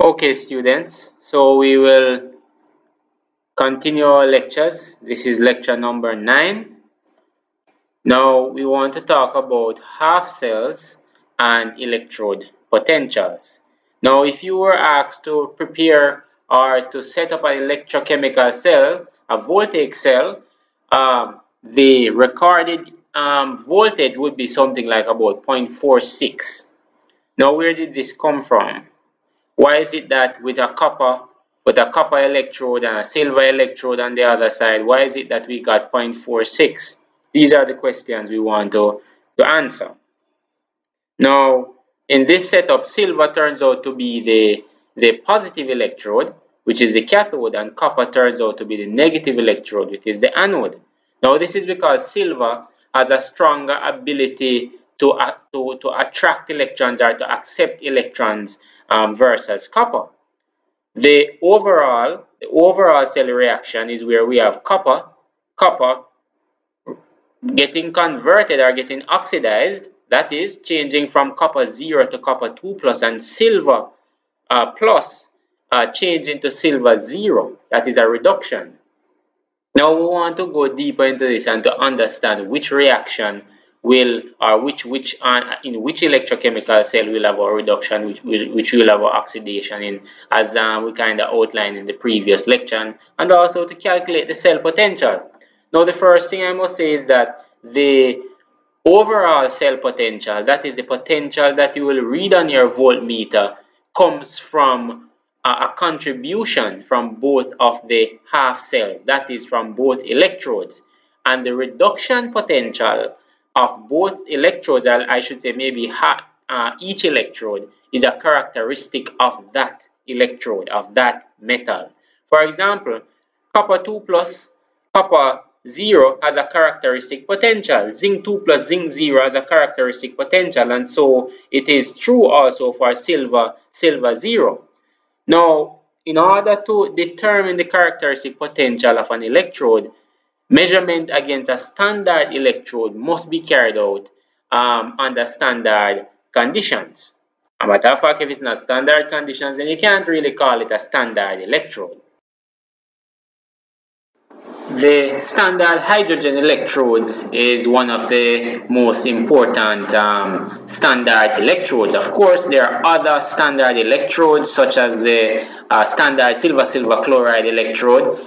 Okay students, so we will continue our lectures. This is lecture number 9. Now we want to talk about half cells and electrode potentials. Now if you were asked to prepare or to set up an electrochemical cell, a voltaic cell, um, the recorded um, voltage would be something like about 0.46. Now where did this come from? Why is it that with a copper, with a copper electrode and a silver electrode on the other side, why is it that we got 0.46? These are the questions we want to, to answer. Now, in this setup, silver turns out to be the, the positive electrode, which is the cathode, and copper turns out to be the negative electrode, which is the anode. Now, this is because silver has a stronger ability to, uh, to, to attract electrons or to accept electrons um, versus copper. The overall, the overall cell reaction is where we have copper, copper getting converted or getting oxidized, that is changing from copper 0 to copper 2 plus and silver uh, plus uh, changing to silver 0, that is a reduction. Now we want to go deeper into this and to understand which reaction will or which which uh, in which electrochemical cell will have a reduction which will which will have oxidation in as uh, we kind of outlined in the previous lecture and also to calculate the cell potential. Now the first thing i must say is that the overall cell potential that is the potential that you will read on your voltmeter comes from a, a contribution from both of the half cells that is from both electrodes. And the reduction potential of both electrodes, I should say maybe uh, each electrode is a characteristic of that electrode, of that metal. For example, copper 2 plus copper 0 has a characteristic potential. Zinc 2 plus zinc 0 has a characteristic potential. And so it is true also for silver, silver 0. Now, in order to determine the characteristic potential of an electrode, Measurement against a standard electrode must be carried out um, under standard conditions. A matter of fact, if it's not standard conditions, then you can't really call it a standard electrode. The standard hydrogen electrodes is one of the most important um, standard electrodes. Of course, there are other standard electrodes such as the uh, standard silver-silver chloride electrode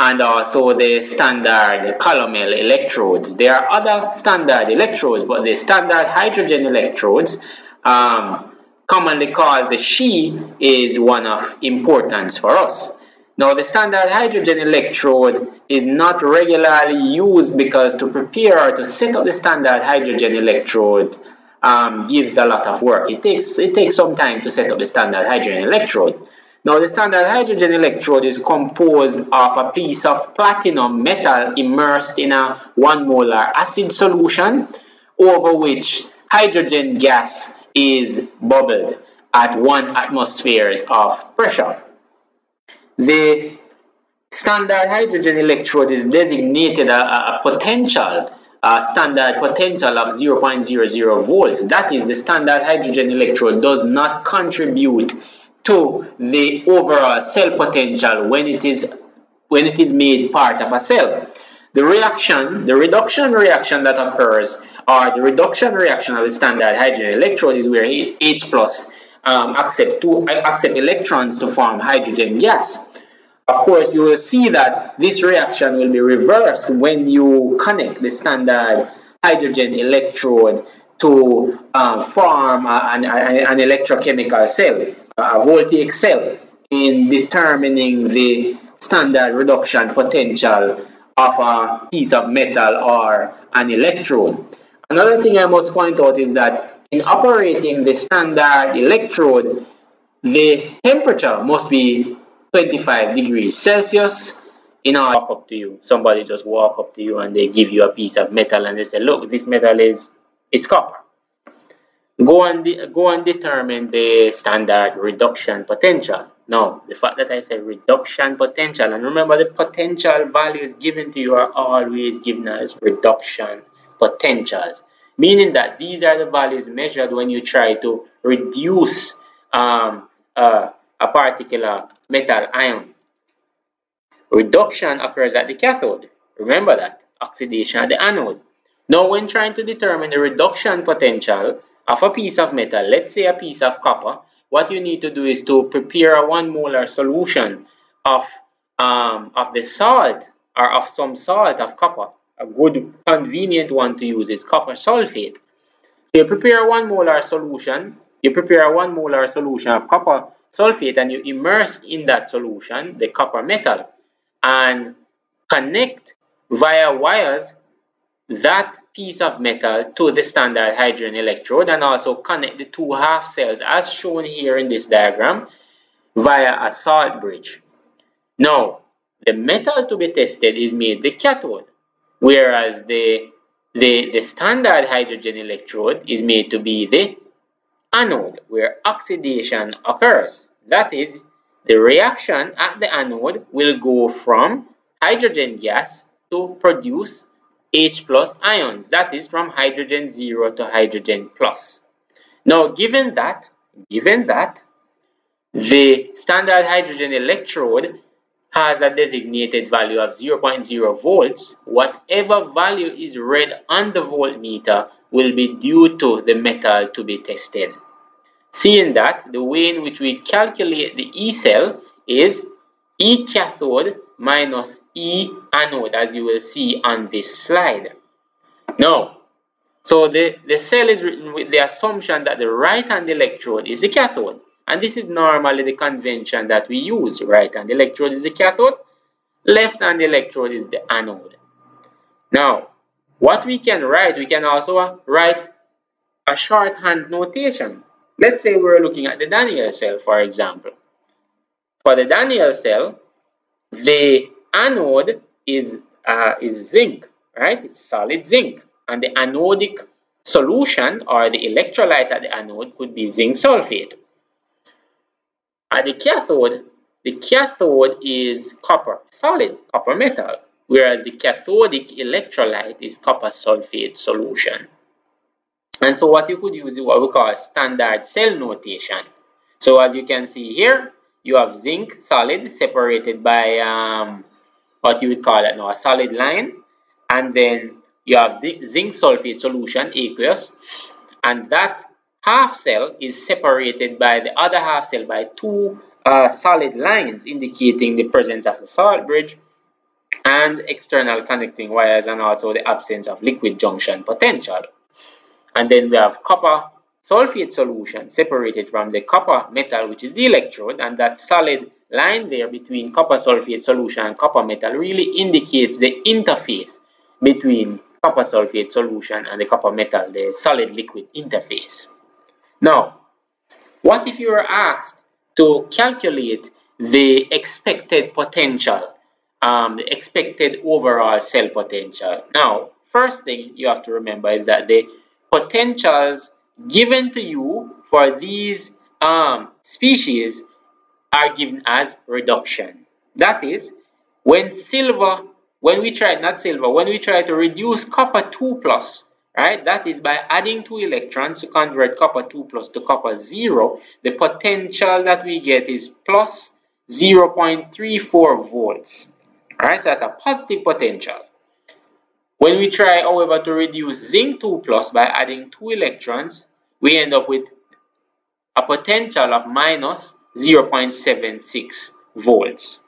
and also the standard calomel electrodes. There are other standard electrodes, but the standard hydrogen electrodes, um, commonly called the SHE, is one of importance for us. Now, the standard hydrogen electrode is not regularly used because to prepare or to set up the standard hydrogen electrode um, gives a lot of work. It takes, it takes some time to set up the standard hydrogen electrode. Now, the standard hydrogen electrode is composed of a piece of platinum metal immersed in a 1 molar acid solution over which hydrogen gas is bubbled at 1 atmospheres of pressure. The standard hydrogen electrode is designated a, a potential a standard potential of 0.00 volts. That is, the standard hydrogen electrode does not contribute to the overall cell potential when it is when it is made part of a cell. The reaction, the reduction reaction that occurs, or the reduction reaction of the standard hydrogen electrode is where H plus um, accepts, to, accept electrons to form hydrogen gas. Of course, you will see that this reaction will be reversed when you connect the standard hydrogen electrode to um, form an, an electrochemical cell Uh, a voltaic cell in determining the standard reduction potential of a piece of metal or an electrode. Another thing I must point out is that in operating the standard electrode, the temperature must be 25 degrees Celsius in order walk up to you. Somebody just walk up to you and they give you a piece of metal and they say, look, this metal is, is copper go and go and determine the standard reduction potential. Now, the fact that I said reduction potential, and remember the potential values given to you are always given as reduction potentials, meaning that these are the values measured when you try to reduce um, uh, a particular metal ion. Reduction occurs at the cathode. Remember that. Oxidation at the anode. Now when trying to determine the reduction potential of a piece of metal, let's say a piece of copper, what you need to do is to prepare a one molar solution of, um, of the salt or of some salt of copper. A good convenient one to use is copper sulfate. So you prepare a one molar solution, you prepare a one molar solution of copper sulfate and you immerse in that solution the copper metal and connect via wires that piece of metal to the standard hydrogen electrode and also connect the two half cells as shown here in this diagram via a salt bridge. Now, the metal to be tested is made the cathode, whereas the, the, the standard hydrogen electrode is made to be the anode, where oxidation occurs. That is, the reaction at the anode will go from hydrogen gas to produce H plus ions, that is from hydrogen 0 to hydrogen plus. Now, given that, given that, the standard hydrogen electrode has a designated value of 0.0 volts, whatever value is read on the voltmeter will be due to the metal to be tested. Seeing that, the way in which we calculate the E cell is E cathode minus E anode as you will see on this slide. Now, so the, the cell is written with the assumption that the right-hand electrode is the cathode. And this is normally the convention that we use. Right-hand electrode is the cathode, left-hand electrode is the anode. Now, what we can write, we can also write a shorthand notation. Let's say we're looking at the Daniell cell, for example. For the Daniell cell, the anode is, uh, is zinc, right? It's solid zinc. And the anodic solution or the electrolyte at the anode could be zinc sulfate. At the cathode, the cathode is copper, solid copper metal, whereas the cathodic electrolyte is copper sulfate solution. And so what you could use is what we call standard cell notation. So as you can see here, you have zinc solid separated by um, what you would call it now a solid line. And then you have the zinc sulfate solution aqueous. And that half cell is separated by the other half cell by two uh, solid lines indicating the presence of the salt bridge and external connecting wires and also the absence of liquid junction potential. And then we have copper sulfate solution separated from the copper metal, which is the electrode, and that solid line there between copper sulfate solution and copper metal really indicates the interface between copper sulfate solution and the copper metal, the solid liquid interface. Now, what if you were asked to calculate the expected potential, um, the expected overall cell potential? Now, first thing you have to remember is that the potentials given to you for these um, species are given as reduction. That is, when silver, when we try, not silver, when we try to reduce copper 2 plus, right, that is by adding two electrons to convert copper 2 plus to copper 0, the potential that we get is plus 0.34 volts. Right, so that's a positive potential. When we try, however, to reduce zinc 2 plus by adding two electrons, we end up with a potential of minus 0.76 volts.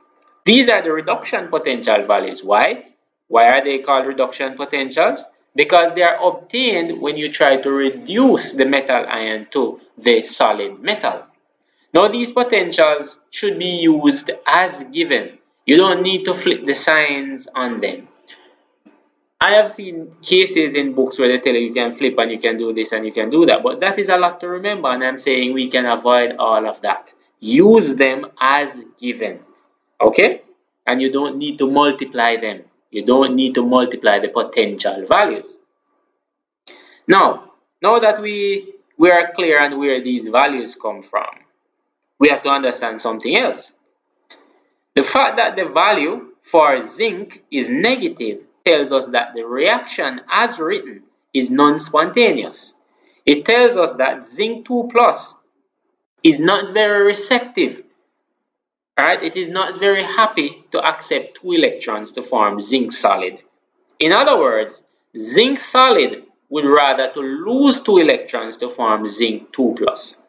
These are the reduction potential values. Why? Why are they called reduction potentials? Because they are obtained when you try to reduce the metal ion to the solid metal. Now these potentials should be used as given. You don't need to flip the signs on them. I have seen cases in books where they tell you you can flip and you can do this and you can do that, but that is a lot to remember, and I'm saying we can avoid all of that. Use them as given, okay? And you don't need to multiply them. You don't need to multiply the potential values. Now, now that we, we are clear on where these values come from, we have to understand something else. The fact that the value for zinc is negative tells us that the reaction as written is non-spontaneous. It tells us that zinc 2 plus is not very receptive Right? it is not very happy to accept two electrons to form zinc solid. In other words, zinc solid would rather to lose two electrons to form zinc 2 plus.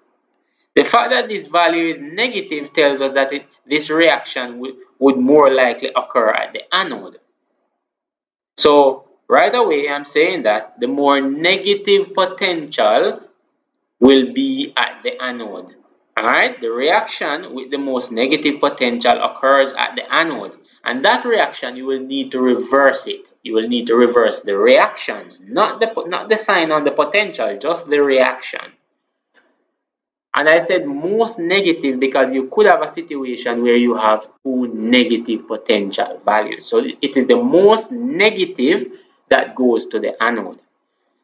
The fact that this value is negative tells us that it, this reaction would, would more likely occur at the anode. So right away I'm saying that the more negative potential will be at the anode. Alright, the reaction with the most negative potential occurs at the anode. And that reaction, you will need to reverse it. You will need to reverse the reaction, not the, not the sign on the potential, just the reaction. And I said most negative because you could have a situation where you have two negative potential values. So it is the most negative that goes to the anode.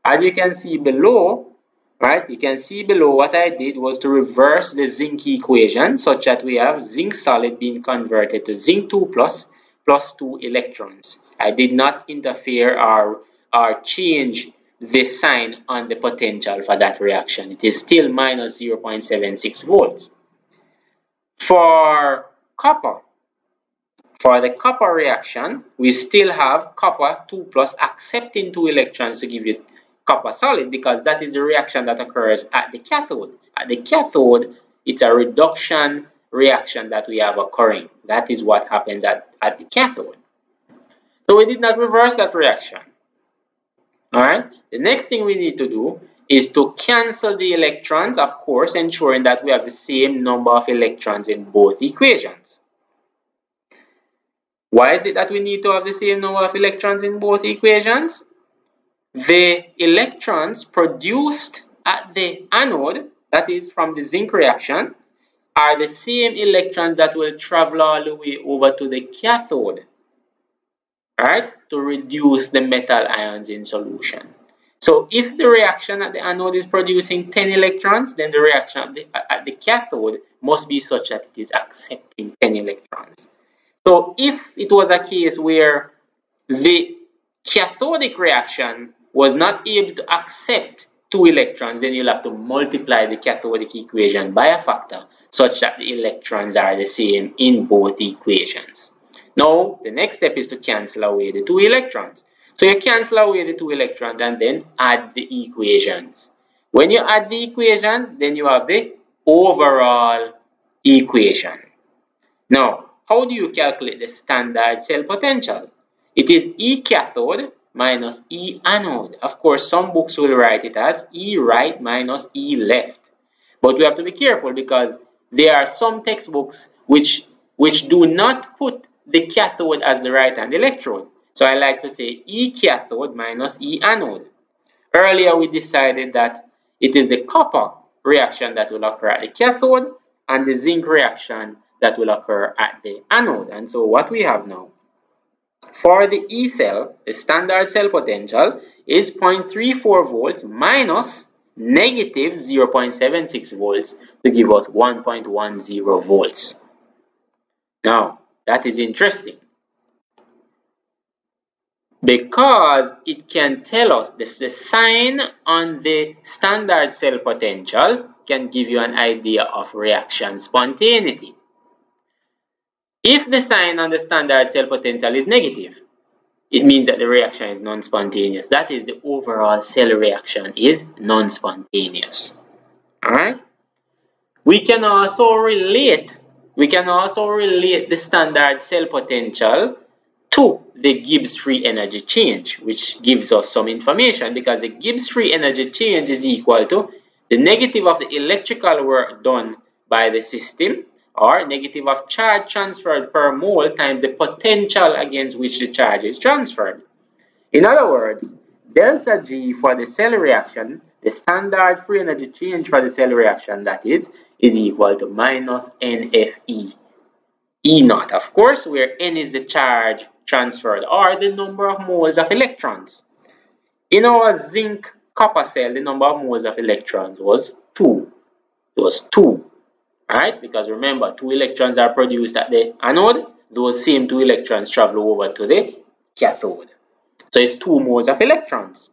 As you can see below, right, you can see below what I did was to reverse the zinc equation such that we have zinc solid being converted to zinc 2 plus plus 2 electrons. I did not interfere or, or change the sign on the potential for that reaction. It is still minus 0.76 volts. For copper, for the copper reaction, we still have copper 2 plus accepting 2 electrons to give you copper solid because that is the reaction that occurs at the cathode. At the cathode, it's a reduction reaction that we have occurring. That is what happens at, at the cathode. So we did not reverse that reaction. Alright, the next thing we need to do is to cancel the electrons, of course, ensuring that we have the same number of electrons in both equations. Why is it that we need to have the same number of electrons in both equations? The electrons produced at the anode, that is from the zinc reaction, are the same electrons that will travel all the way over to the cathode right, to reduce the metal ions in solution. So if the reaction at the anode is producing 10 electrons, then the reaction at the, at the cathode must be such that it is accepting 10 electrons. So if it was a case where the cathodic reaction was not able to accept two electrons, then you'll have to multiply the cathodic equation by a factor such that the electrons are the same in both equations. Now, the next step is to cancel away the two electrons. So you cancel away the two electrons and then add the equations. When you add the equations, then you have the overall equation. Now, how do you calculate the standard cell potential? It is E cathode minus E anode. Of course, some books will write it as E right minus E left. But we have to be careful because there are some textbooks which, which do not put the cathode as the right-hand electrode. So I like to say E cathode minus E anode. Earlier we decided that it is the copper reaction that will occur at the cathode and the zinc reaction that will occur at the anode. And so what we have now, for the E cell, the standard cell potential is 0.34 volts minus negative 0.76 volts to give us 1.10 volts. Now, that is interesting. Because it can tell us the, the sign on the standard cell potential can give you an idea of reaction spontaneity. If the sign on the standard cell potential is negative, it means that the reaction is non-spontaneous. That is, the overall cell reaction is non-spontaneous. Alright? We can also relate we can also relate the standard cell potential to the Gibbs free energy change, which gives us some information because the Gibbs free energy change is equal to the negative of the electrical work done by the system or negative of charge transferred per mole times the potential against which the charge is transferred. In other words, delta G for the cell reaction, the standard free energy change for the cell reaction, that is, is equal to minus NFE. E naught, of course, where N is the charge transferred or the number of moles of electrons. In our zinc copper cell, the number of moles of electrons was 2. It was 2, right? Because remember, 2 electrons are produced at the anode. Those same 2 electrons travel over to the cathode. So it's 2 moles of electrons.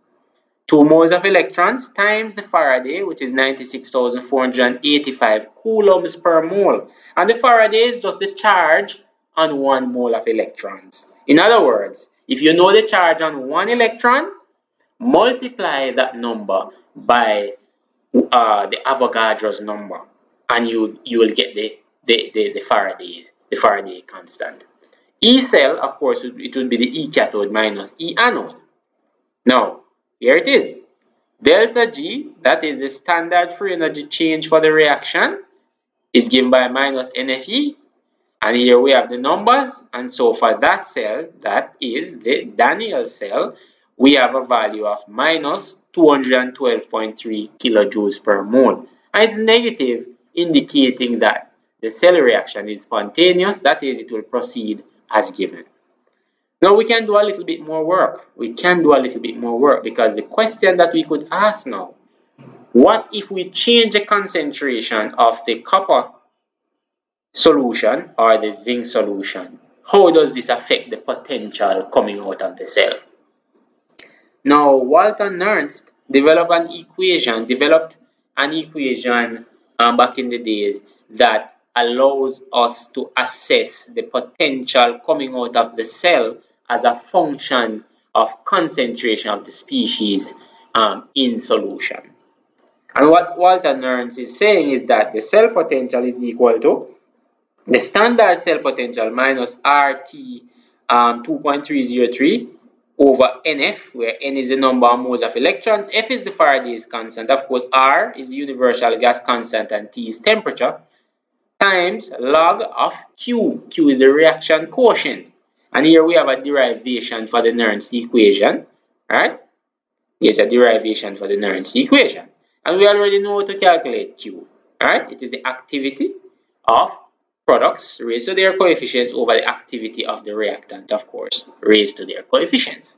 2 moles of electrons times the Faraday, which is 96,485 coulombs per mole. And the Faraday is just the charge on 1 mole of electrons. In other words, if you know the charge on 1 electron, multiply that number by uh, the Avogadro's number, and you, you will get the, the, the, the Faraday's, the Faraday constant. E cell, of course, it would be the E cathode minus E anode. Now, here it is. Delta G, that is the standard free energy change for the reaction, is given by minus NFE. And here we have the numbers. And so for that cell, that is the Daniell cell, we have a value of minus 212.3 kilojoules per mole. And it's negative, indicating that the cell reaction is spontaneous, that is, it will proceed as given. Now we can do a little bit more work. We can do a little bit more work because the question that we could ask now, what if we change the concentration of the copper solution or the zinc solution? How does this affect the potential coming out of the cell? Now, Walter Nernst developed an equation, developed an equation um, back in the days that allows us to assess the potential coming out of the cell as a function of concentration of the species um, in solution. And what Walter Nernst is saying is that the cell potential is equal to the standard cell potential minus RT um, 2.303 over NF, where N is the number of moles of electrons, F is the Faraday's constant, of course R is the universal gas constant, and T is temperature, times log of Q. Q is the reaction quotient. And here we have a derivation for the Nernst equation, right? Here's a derivation for the Nernst equation. And we already know how to calculate Q, right? It is the activity of products raised to their coefficients over the activity of the reactant, of course, raised to their coefficients.